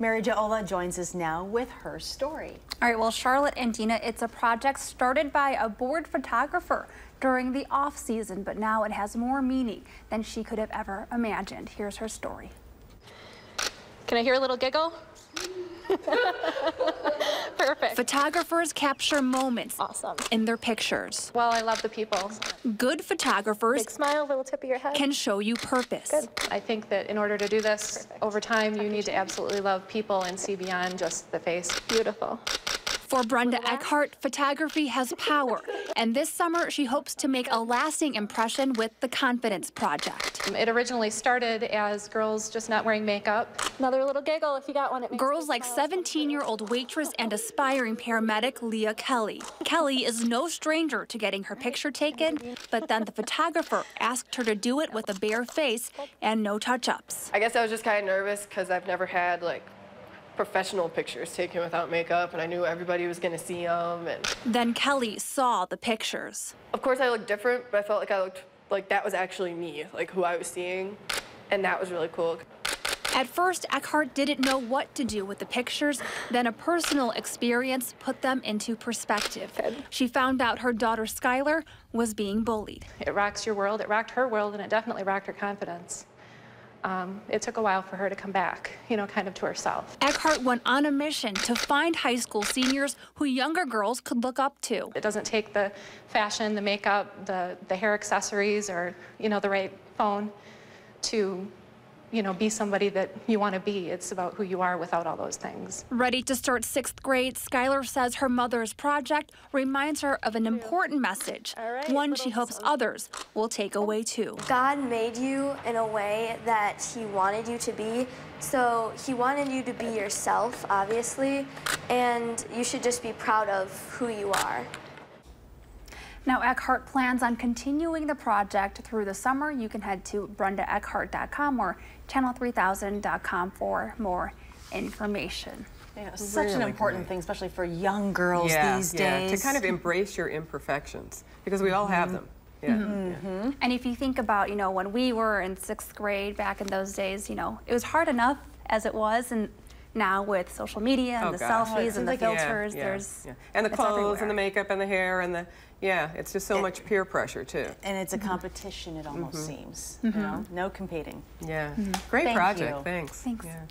Mary Jo Ola joins us now with her story. All right, well, Charlotte and Dina, it's a project started by a bored photographer during the off season, but now it has more meaning than she could have ever imagined. Here's her story. Can I hear a little giggle? Perfect. Photographers capture moments Awesome. in their pictures. Well, I love the people. Good photographers Big smile, little tip of your head. can show you purpose. Good. I think that in order to do this over time, you need to absolutely love people and see beyond just the face. Beautiful. For Brenda Eckhart, photography has power, and this summer she hopes to make a lasting impression with the Confidence Project. It originally started as girls just not wearing makeup. Another little giggle if you got one. Girls like 17 year old waitress and aspiring paramedic Leah Kelly. Kelly is no stranger to getting her picture taken, but then the photographer asked her to do it with a bare face and no touch ups. I guess I was just kind of nervous because I've never had like professional pictures taken without makeup, and I knew everybody was gonna see them. And Then Kelly saw the pictures. of course, I looked different, but I felt like I looked like that was actually me, like who I was seeing, and that was really cool. At first, Eckhart didn't know what to do with the pictures, then a personal experience put them into perspective. She found out her daughter Skylar was being bullied. It rocks your world. It rocked her world, and it definitely rocked her confidence. Um, it took a while for her to come back, you know, kind of to herself. Eckhart went on a mission to find high school seniors who younger girls could look up to. It doesn't take the fashion, the makeup, the, the hair accessories, or, you know, the right phone to, you know, be somebody that you want to be. It's about who you are without all those things. Ready to start sixth grade, Skylar says her mother's project reminds her of an important message, All right, one she hopes others will take away too. God made you in a way that He wanted you to be. So He wanted you to be yourself, obviously, and you should just be proud of who you are. Now, Eckhart plans on continuing the project through the summer. You can head to brendaeckhart.com or channel3000.com for more information. Yeah, such an important great. thing, especially for young girls yeah, these yeah, days. to kind of embrace your imperfections because we all have mm-hmm. them. Yeah, mm-hmm. yeah. Mm-hmm. And if you think about, you know, when we were in sixth grade back in those days, you know, it was hard enough as it was, and now with social media and Oh, the gosh. selfies and the Seems like- Yeah, filters, yeah, there's yeah. and the it's clothes and the makeup and the hair and the yeah, it's just so much peer pressure too. and it's a mm-hmm. competition, it almost mm-hmm. seems. You mm-hmm. know, no competing. Yeah, great Thank project. you. Thanks. Thanks. Yeah.